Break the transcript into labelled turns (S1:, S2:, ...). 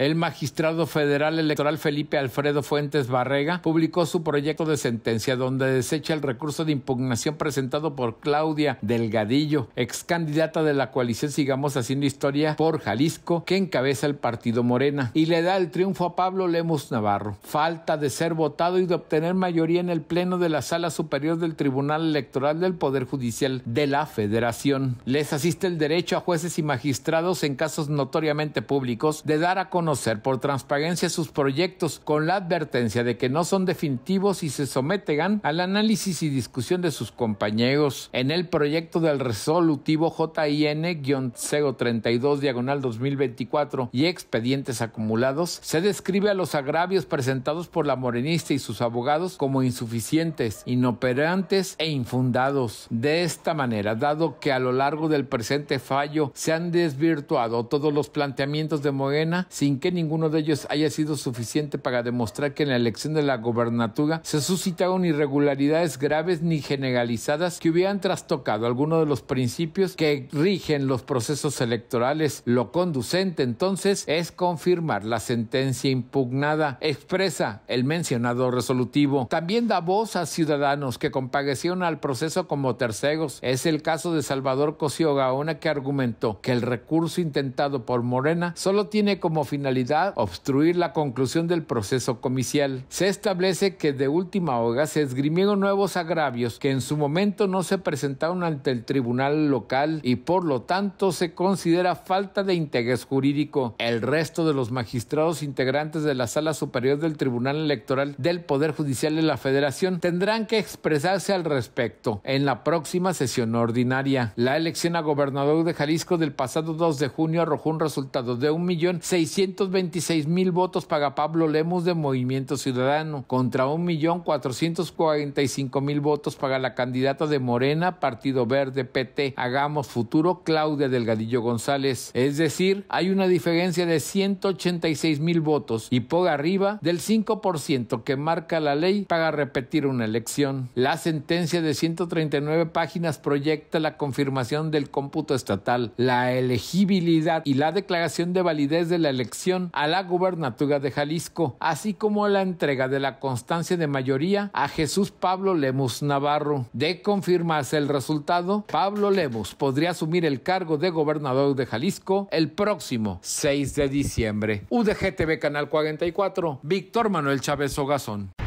S1: El magistrado federal electoral Felipe Alfredo Fuentes Barrega publicó su proyecto de sentencia donde desecha el recurso de impugnación presentado por Claudia Delgadillo, ex candidata de la coalición Sigamos Haciendo Historia por Jalisco, que encabeza el partido Morena, y le da el triunfo a Pablo Lemos Navarro. Falta de ser votado y de obtener mayoría en el Pleno de la Sala Superior del Tribunal Electoral del Poder Judicial de la Federación. Les asiste el derecho a jueces y magistrados en casos notoriamente públicos de dar a conocer por transparencia sus proyectos con la advertencia de que no son definitivos y se someterán al análisis y discusión de sus compañeros. En el proyecto del resolutivo JIN-032 diagonal 2024 y expedientes acumulados, se describe a los agravios presentados por la morenista y sus abogados como insuficientes, inoperantes e infundados. De esta manera, dado que a lo largo del presente fallo se han desvirtuado todos los planteamientos de Morena sin que ninguno de ellos haya sido suficiente para demostrar que en la elección de la gobernatura se suscitaron irregularidades graves ni generalizadas que hubieran trastocado alguno de los principios que rigen los procesos electorales. Lo conducente entonces es confirmar la sentencia impugnada, expresa el mencionado resolutivo. También da voz a ciudadanos que comparecieron al proceso como terceros. Es el caso de Salvador Cosío Gaona que argumentó que el recurso intentado por Morena solo tiene como finalidad obstruir la conclusión del proceso comicial. Se establece que de última hora se esgrimieron nuevos agravios que en su momento no se presentaron ante el tribunal local y por lo tanto se considera falta de interés jurídico. El resto de los magistrados integrantes de la Sala Superior del Tribunal Electoral del Poder Judicial de la Federación tendrán que expresarse al respecto en la próxima sesión ordinaria. La elección a gobernador de Jalisco del pasado 2 de junio arrojó un resultado de 1.626.000 votos para Pablo Lemos de Movimiento Ciudadano contra 1.445.000 votos para la candidata de Morena, Partido Verde, PT, Hagamos Futuro, Claudia Delgadillo González. Es decir, hay una diferencia de 186.000 votos y por arriba del 5% que marca la ley para repetir una elección. La sentencia de 139 páginas proyecta la confirmación del cómputo estatal, la elegibilidad y la declaración de validez de la a la gubernatura de Jalisco, así como la entrega de la constancia de mayoría a Jesús Pablo Lemus Navarro. De confirmarse el resultado, Pablo Lemus podría asumir el cargo de gobernador de Jalisco el próximo 6 de diciembre. UDGTV Canal 44, Víctor Manuel Chávez Ogazón.